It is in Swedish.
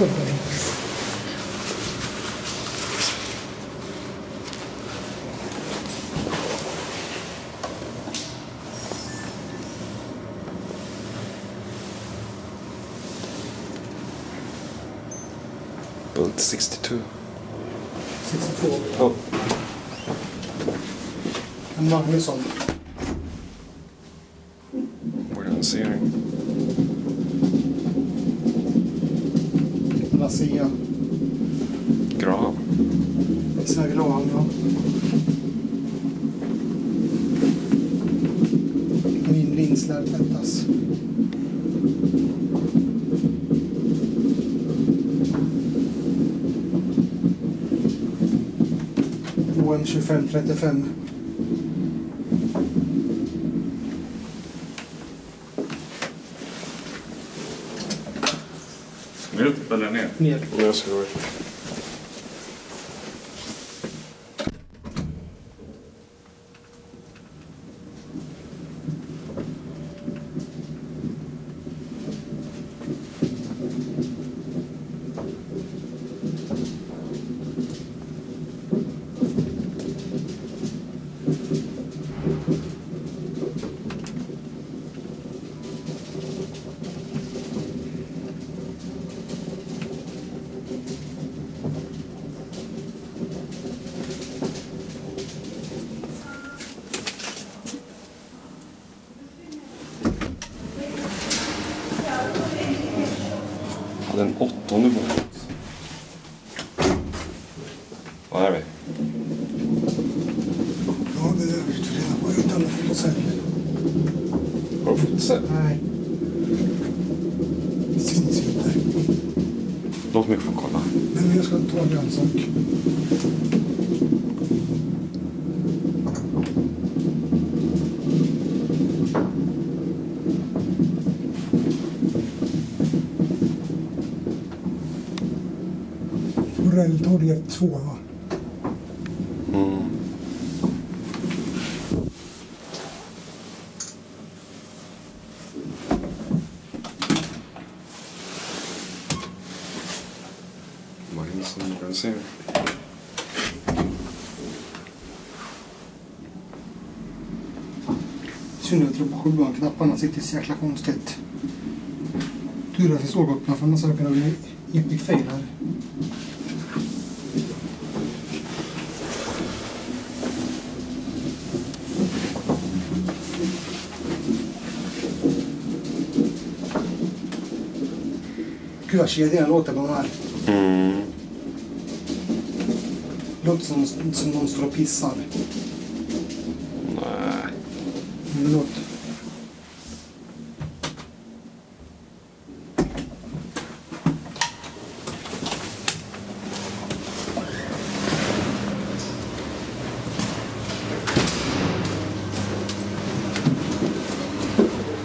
cookery. Built 62. 64. Oh. I'm not missing. We're not seeing. Magnusson. Modernisering. Lacia. Grav. Sägravan, ja. Min lins lär tvättas. OM 2535. Upp eller ner? Ner. Jag ska gå. Ja, den åttonde boken. Var är vi? Ja, det är vi reda på utan att få sälj. Har du fått se? Nej. Det syns ju inte. Låt mig få kolla. Men jag ska ta en sak. Borrelltorget 2 va? Mm. Magnus modernisering. I synnerhet tror på sjuan, knapparna sitter så jäkla konstigt. Tur att det står för annars hade det kunnat bli epic fail här. Gud vad kedjan låter på de här. Mm. Låter som, som någon står och pissar.